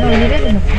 の見れる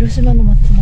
広島の街並